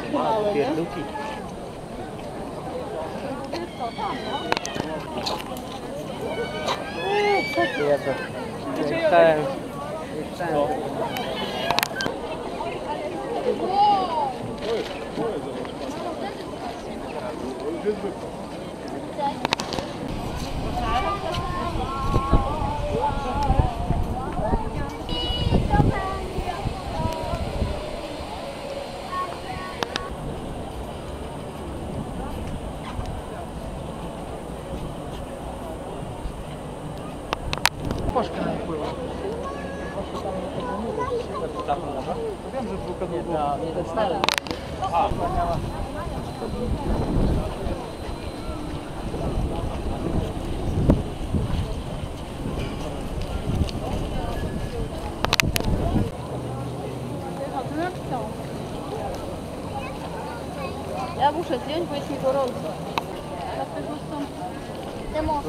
Good looking. Yes, sir. Good time. Good time. Poszka na nie pływa. Wiem, że dwójka nie, to nie ten stary. Ja muszę zdjąć, bo jest mi gorąco. Dlatego są te mosty.